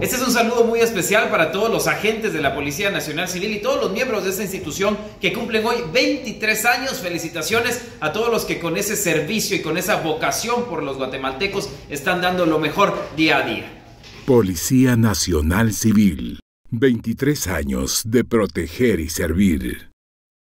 Este es un saludo muy especial para todos los agentes de la Policía Nacional Civil y todos los miembros de esta institución que cumplen hoy 23 años. Felicitaciones a todos los que con ese servicio y con esa vocación por los guatemaltecos están dando lo mejor día a día. Policía Nacional Civil. 23 años de proteger y servir.